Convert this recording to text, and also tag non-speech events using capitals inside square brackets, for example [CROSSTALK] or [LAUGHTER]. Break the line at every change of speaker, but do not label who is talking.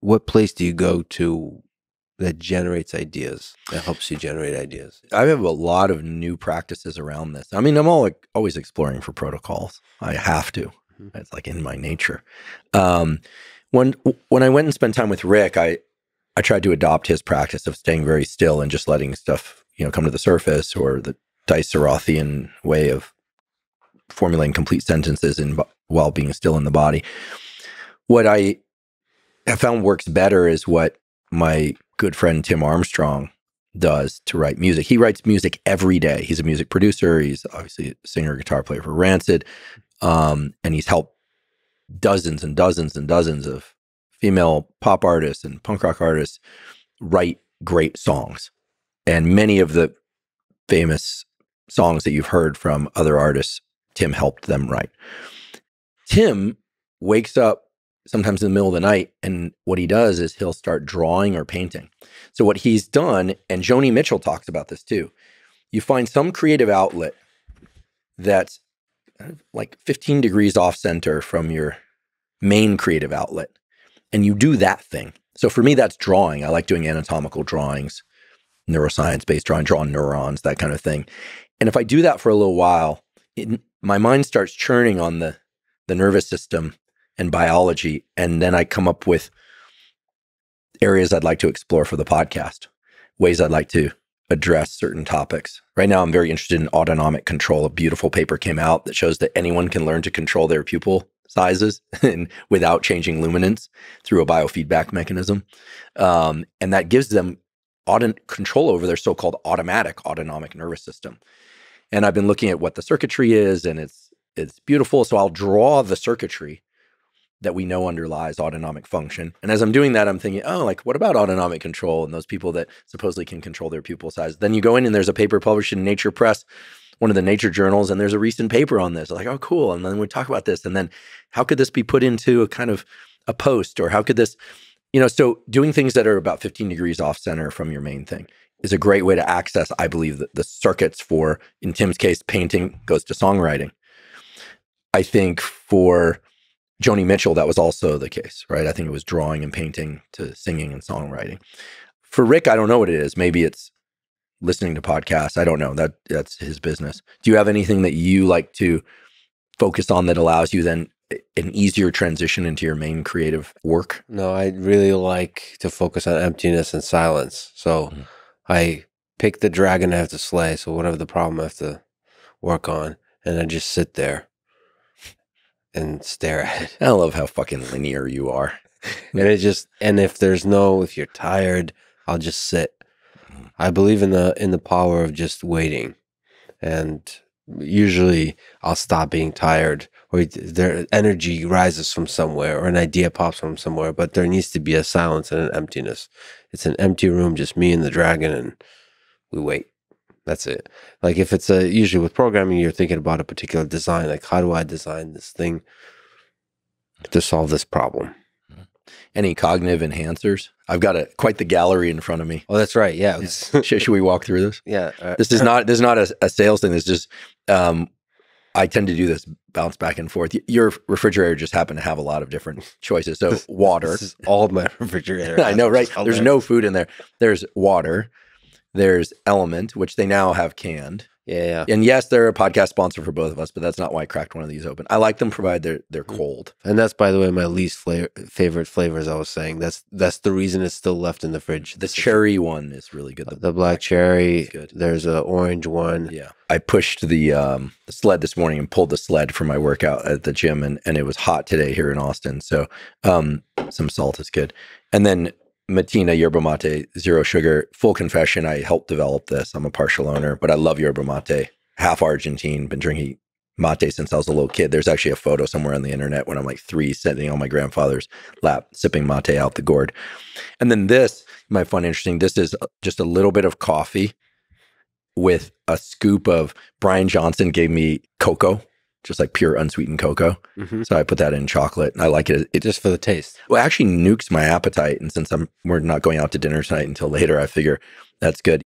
what place do you go to that generates ideas, that helps you generate ideas?
I have a lot of new practices around this. I mean, I'm all, like, always exploring for protocols. I have to. Mm-hmm. It's like in my nature. Um, when when I went and spent time with Rick, I I tried to adopt his practice of staying very still and just letting stuff you know come to the surface, or the Dice way of formulating complete sentences in, while being still in the body. What I have found works better is what my good friend Tim Armstrong does to write music. He writes music every day. He's a music producer. He's obviously a singer, guitar player for Rancid, um, and he's helped dozens and dozens and dozens of female pop artists and punk rock artists write great songs. And many of the famous songs that you've heard from other artists, Tim helped them write. Tim wakes up sometimes in the middle of the night, and what he does is he'll start drawing or painting. So, what he's done, and Joni Mitchell talks about this too, you find some creative outlet that's uh, like 15 degrees off center from your main creative outlet, and you do that thing. So, for me, that's drawing. I like doing anatomical drawings, neuroscience based drawing, drawing neurons, that kind of thing. And if I do that for a little while, it, my mind starts churning on the the nervous system and biology, and then I come up with areas I'd like to explore for the podcast, ways I'd like to address certain topics. Right now, I'm very interested in autonomic control. A beautiful paper came out that shows that anyone can learn to control their pupil sizes [LAUGHS] and without changing luminance through a biofeedback mechanism, um, and that gives them auto- control over their so-called automatic autonomic nervous system. And I've been looking at what the circuitry is, and it's it's beautiful. So I'll draw the circuitry that we know underlies autonomic function. And as I'm doing that, I'm thinking, oh, like what about autonomic control and those people that supposedly can control their pupil size? Then you go in and there's a paper published in Nature Press, one of the nature journals, and there's a recent paper on this. Like, oh, cool. And then we talk about this. And then how could this be put into a kind of a post or how could this, you know, so doing things that are about 15 degrees off center from your main thing is a great way to access, I believe, the, the circuits for, in Tim's case, painting goes to songwriting. I think for Joni Mitchell, that was also the case, right? I think it was drawing and painting to singing and songwriting. For Rick, I don't know what it is. Maybe it's listening to podcasts. I don't know. That that's his business. Do you have anything that you like to focus on that allows you then an easier transition into your main creative work?
No, I really like to focus on emptiness and silence. So mm-hmm. I pick the dragon I have to slay. So whatever the problem I have to work on, and I just sit there and stare at it. [LAUGHS]
I love how fucking linear you are.
and it just and if there's no if you're tired, I'll just sit. Mm. I believe in the in the power of just waiting. And usually I'll stop being tired or their energy rises from somewhere or an idea pops from somewhere, but there needs to be a silence and an emptiness. It's an empty room, just me and the dragon, and we wait. That's it. Like if it's a usually with programming, you're thinking about a particular design. Like how do I design this thing to solve this problem?
Mm-hmm. Any cognitive enhancers? I've got a quite the gallery in front of me.
Oh, that's right. Yeah.
should, should, we walk through this?
Yeah.
Uh, this is not this is not a, a sales thing. This is just um, I tend to do this bounce back and forth. Your refrigerator just happened to have a lot of different [LAUGHS] choices. So water.
This is all my [LAUGHS] refrigerator. [LAUGHS]
I know, right? There's no food in there. There's water. There's LMNT, which they now have canned.
Yeah, yeah.
And yes, they're a podcast sponsor for both of us, but that's not why I cracked one of these open. I like them provide they're they're mm. cold.
And that's by the way my least flavor, favorite flavors I was saying. That's that's the reason it's still left in the fridge.
The cherry one is really good.
The, the black, black, cherry. Good. There's a orange one.
Yeah. I pushed the um the sled this morning and pulled the sled for my workout at the gym and and it was hot today here in Austin. So um some salt is good. And then Mateina yerba mate, zero sugar. Full confession, I helped develop this. I'm a partial owner, but I love yerba mate. Half Argentine, been drinking mate since I was a little kid. There's actually a photo somewhere on the internet when I'm like three, sitting on my grandfather's lap, sipping mate out the gourd. And then this, might find interesting. This is uh, just a little bit of coffee with a scoop of Brian Johnson gave me cocoa just like pure unsweetened cocoa. Mm-hmm. So I put that in chocolate. And I like it.
It just for the taste.
Well, actually nukes my appetite. And since I'm we're not going out to dinner tonight until later, I figure that's good.